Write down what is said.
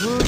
Huh?